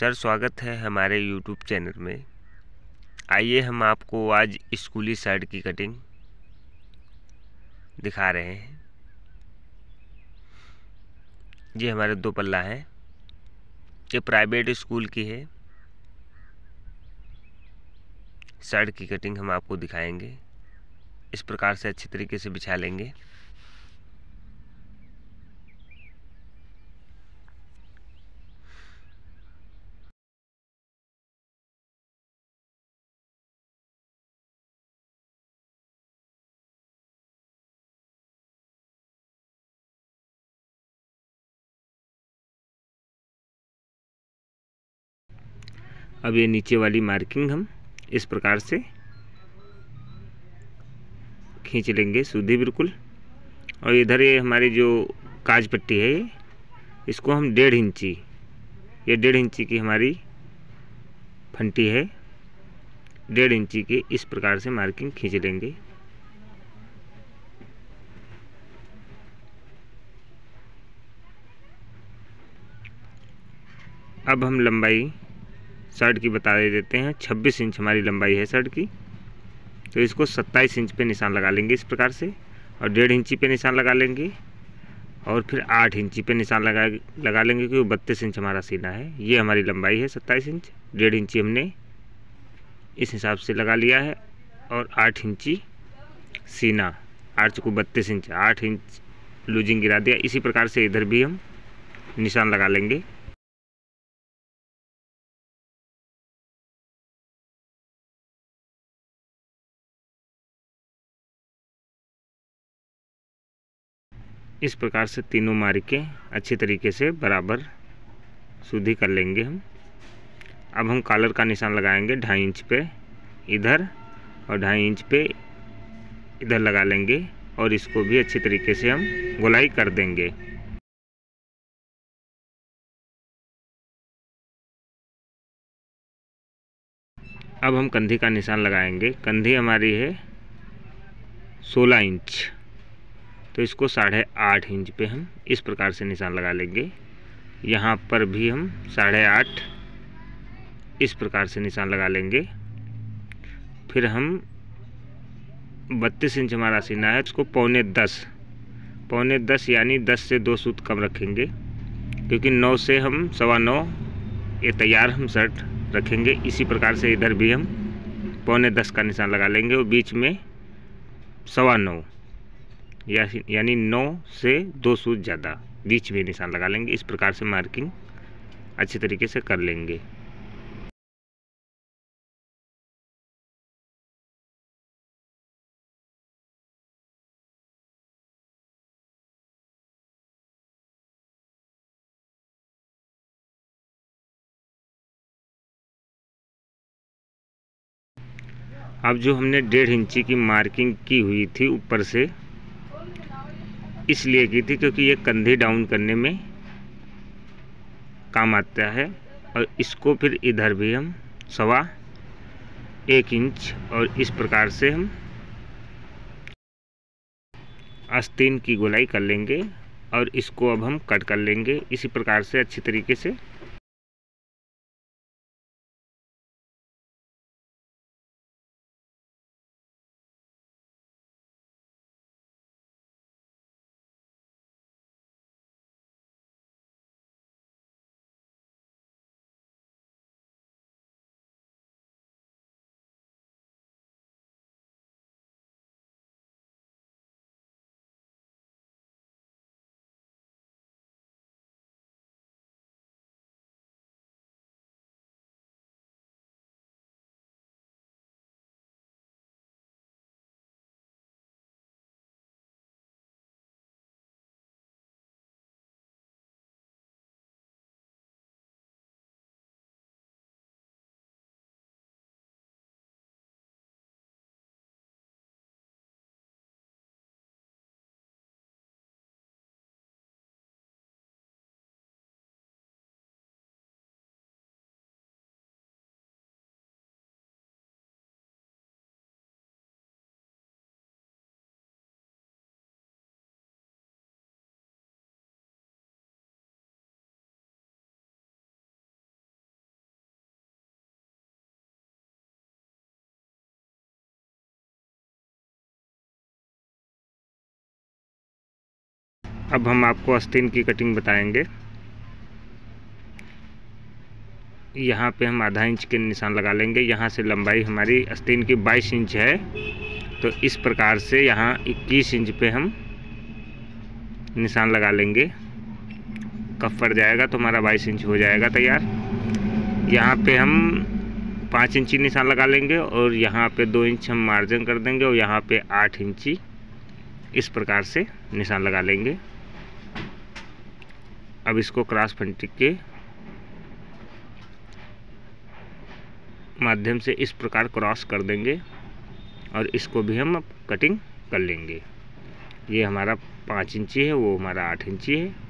Sir, स्वागत है हमारे यूट्यूब चैनल में। आइए हम आपको आज स्कूली शर्ट की कटिंग दिखा रहे हैं। ये हमारे दो पल्ला है। ये प्राइवेट स्कूल की है। शर्ट की कटिंग हम आपको दिखाएँगे। इस प्रकार से अच्छी तरीके से बिछा लेंगे। अब ये नीचे वाली मार्किंग हम इस प्रकार से खींच लेंगे सूधी बिल्कुल। और इधर ये हमारी जो काज पट्टी है ये, इसको हम डेढ़ इंची, ये डेढ़ इंची की हमारी फंटी है। डेढ़ इंची की इस प्रकार से मार्किंग खींच लेंगे। अब हम लंबाई शर्ट की बता देते हैं। छब्बीस इंच हमारी लंबाई है शर्ट की। तो इसको सत्ताईस इंच पे निशान लगा लेंगे इस प्रकार से और डेढ़ इंची पे निशान लगा लेंगे और फिर आठ इंची पे निशान लगा लगा लेंगे क्योंकि बत्तीस इंच हमारा सीना है। ये हमारी लंबाई है सत्ताईस इंच। डेढ़ इंची हमने इस हिसाब से लगा लिया है और आठ इंची सीना, आठ चुको बत्तीस इंच, आठ इंच लूजिंग गिरा दिया। इसी प्रकार से इधर भी हम निशान लगा लेंगे। इस प्रकार से तीनों मार के अच्छे तरीके से बराबर शुद्धि कर लेंगे हम। अब हम कॉलर का निशान लगाएँगे ढाई इंच पे इधर और ढाई इंच पे इधर लगा लेंगे और इसको भी अच्छे तरीके से हम गोलाई कर देंगे। अब हम कंधी का निशान लगाएँगे। कंधी हमारी है 16 इंच। तो इसको साढ़े आठ इंच पे हम इस प्रकार से निशान लगा लेंगे। यहाँ पर भी हम साढ़े आठ इस प्रकार से निशान लगा लेंगे। फिर हम बत्तीस इंच हमारा सीना है उसको पौने दस पौने दस यानी दस से दो सूत कम रखेंगे, क्योंकि नौ से हम सवा नौ ये तैयार हम शर्ट रखेंगे। इसी प्रकार से इधर भी हम पौने दस का निशान लगा लेंगे और बीच में सवा नौ। यानी नौ से दो सूत ज़्यादा बीच में निशान लगा लेंगे। इस प्रकार से मार्किंग अच्छे तरीके से कर लेंगे। अब जो हमने डेढ़ इंची की मार्किंग की हुई थी ऊपर से इसलिए की थी क्योंकि ये कंधे डाउन करने में काम आता है। और इसको फिर इधर भी हम सवा एक इंच और इस प्रकार से हम आस्तीन की गोलाई कर लेंगे और इसको अब हम कट कर लेंगे। इसी प्रकार से अच्छी तरीके से अब हम आपको अस्तीन की कटिंग बताएँगे। यहाँ पे हम आधा इंच के निशान लगा लेंगे। यहाँ से लंबाई हमारी अस्तीन की 22 इंच है। तो इस प्रकार से यहाँ 21 इंच पे हम निशान लगा लेंगे। कब पड़ जाएगा तो हमारा 22 इंच हो जाएगा तैयार। यहाँ पे हम पाँच इंची निशान लगा लेंगे और यहाँ पे दो इंच हम मार्जिन कर देंगे और यहाँ पे आठ इंची इस प्रकार से निशान लगा लेंगे। अब इसको क्रॉस फंटिक के माध्यम से इस प्रकार क्रॉस कर देंगे और इसको भी हम कटिंग कर लेंगे। ये हमारा पाँच इंची है, वो हमारा आठ इंची है।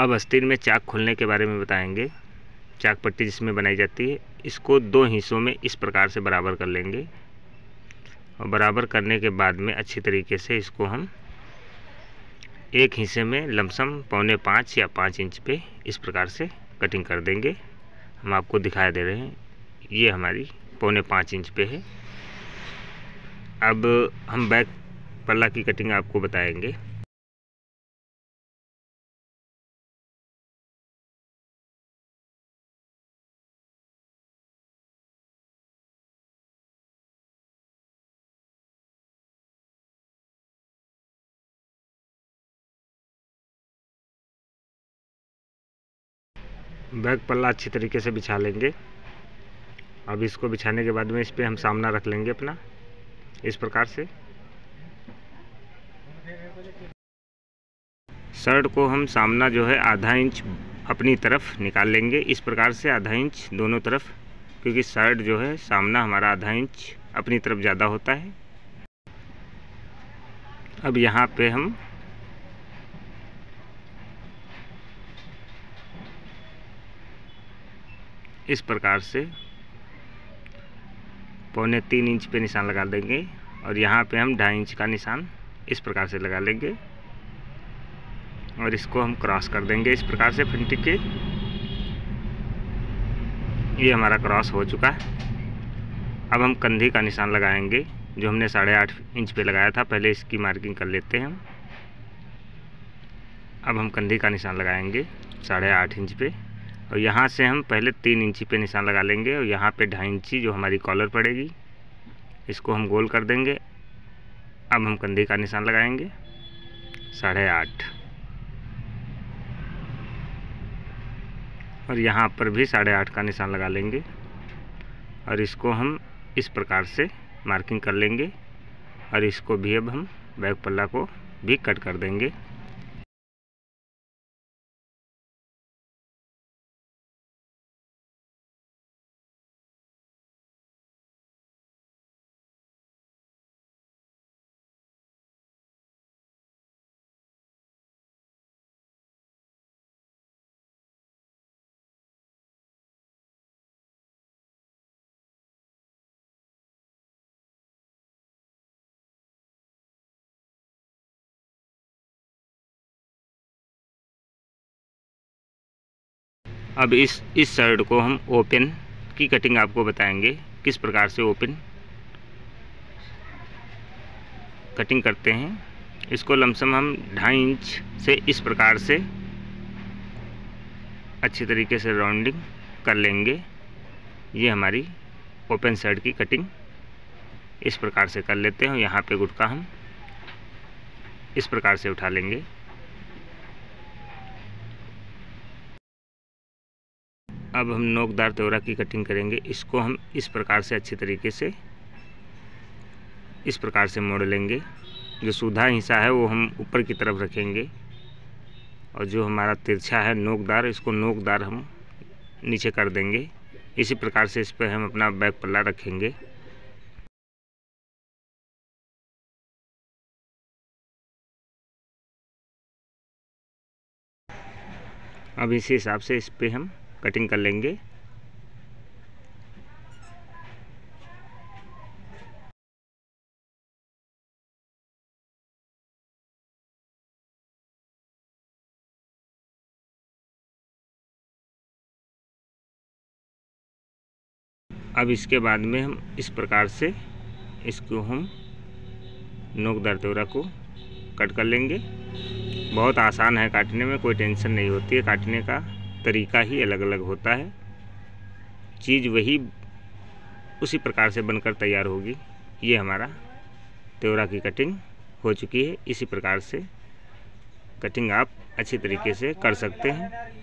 अब अस्तीन में चाक खोलने के बारे में बताएँगे। चाक पट्टी जिसमें बनाई जाती है, इसको दो हिस्सों में इस प्रकार से बराबर कर लेंगे। और बराबर करने के बाद में अच्छी तरीके से इसको हम एक हिस्से में लमसम पौने पाँच या पाँच इंच पे इस प्रकार से कटिंग कर देंगे। हम आपको दिखाई दे रहे हैं, ये हमारी पौने पाँच इंच पे है। अब हम बैक पल्ला की कटिंग आपको बताएँगे। बैक पल्ला अच्छी तरीके से बिछा लेंगे। अब इसको बिछाने के बाद में इस पर हम सामना रख लेंगे अपना, इस प्रकार से। शर्ट को हम सामना जो है आधा इंच अपनी तरफ़ निकाल लेंगे, इस प्रकार से आधा इंच दोनों तरफ़, क्योंकि शर्ट जो है सामना हमारा आधा इंच अपनी तरफ़ ज़्यादा होता है। अब यहाँ पे हम इस प्रकार से पौने तीन इंच पे निशान लगा देंगे और यहाँ पे हम ढाई इंच का निशान इस प्रकार से लगा लेंगे और इसको हम क्रॉस कर देंगे इस प्रकार से फ्रंट के। ये हमारा क्रॉस हो चुका है। अब हम कंधे का निशान लगाएँगे, जो हमने साढ़े आठ इंच पे लगाया था, पहले इसकी मार्किंग कर लेते हैं हम। अब हम कंधे का निशान लगाएँगे साढ़े आठ इंच पे। और यहाँ से हम पहले तीन इंची पे निशान लगा लेंगे और यहाँ पे ढाई इंची जो हमारी कॉलर पड़ेगी, इसको हम गोल कर देंगे। अब हम कंधे का निशान लगाएँगे, साढ़े आठ। और यहाँ पर भी साढ़े आठ का निशान लगा लेंगे और इसको हम इस प्रकार से मार्किंग कर लेंगे और इसको भी अब हम बैग पल्ला को भी कट कर देंगे। अब इस इस शर्ट को हम ओपन की कटिंग आपको बताएँगे। किस प्रकार से ओपन कटिंग करते हैं। इसको लमसम हम ढाई इंच से इस प्रकार से अच्छी तरीके से राउंडिंग कर लेंगे। ये हमारी ओपन शर्ट की कटिंग इस प्रकार से कर लेते हैं यहाँ पे गुटका हम इस प्रकार से उठा लेंगे। अब हम नोकदार त्योरा की कटिंग करेंगे। इसको हम इस प्रकार से अच्छी तरीके से, इस प्रकार से मोड़ लेंगे। जो सूधा हिस्सा है, वो हम ऊपर की तरफ़ रखेंगे। और जो हमारा तिरछा है नोकदार, इसको नोकदार हम नीचे कर देंगे। इसी प्रकार से इस पर हम अपना बैक पल्ला रखेंगे। अब इसी हिसाब से इस पर हम कटिंग कर लेंगे। अब इसके बाद में हम इस प्रकार से इसको हम नोक तोरा को कट कर लेंगे। बहुत आसान है, काटने में कोई टेंशन नहीं होती है, काटने का तरीका ही अलग अलग होता है। चीज़ वही उसी प्रकार से बनकर तैयार होगी। ये हमारा त्योरा की कटिंग हो चुकी है। इसी प्रकार से कटिंग आप अच्छी तरीके से कर सकते हैं।